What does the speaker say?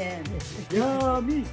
and Yummy!